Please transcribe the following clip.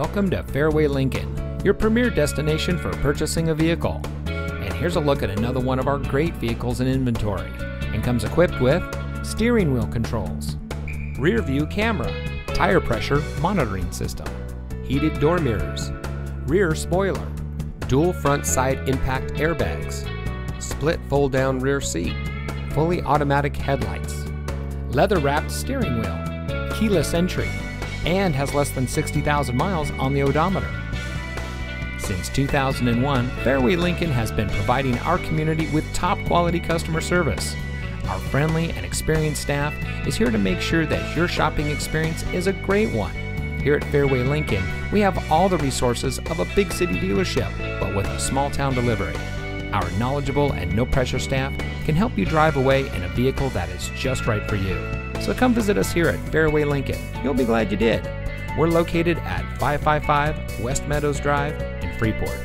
Welcome to Fairway Lincoln, your premier destination for purchasing a vehicle. And here's a look at another one of our great vehicles in inventory and comes equipped with steering wheel controls, rear view camera, tire pressure monitoring system, heated door mirrors, rear spoiler, dual front side impact airbags, split fold down rear seat, fully automatic headlights, leather wrapped steering wheel, keyless entry, and has less than 60,000 miles on the odometer. Since 2001, Fairway Lincoln has been providing our community with top quality customer service. Our friendly and experienced staff is here to make sure that your shopping experience is a great one. Here at Fairway Lincoln, we have all the resources of a big city dealership, but with a small town delivery. Our knowledgeable and no pressure staff can help you drive away in a vehicle that is just right for you. So come visit us here at Fairway Lincoln. You'll be glad you did. We're located at 555 West Meadows Drive in Freeport.